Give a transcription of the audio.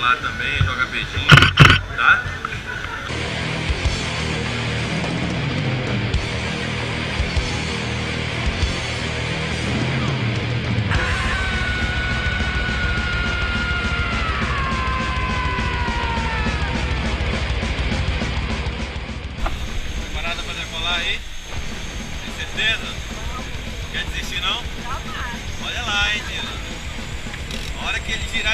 lá também, joga beijinho, tá? Preparada pra decolar aí? Tem certeza? Quer desistir não? Olha lá, hein, Dila. Hora que ele girar.